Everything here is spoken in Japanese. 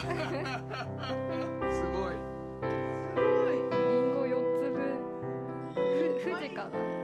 すごい。すごい。リンゴ四つ分。ふ、富士かな。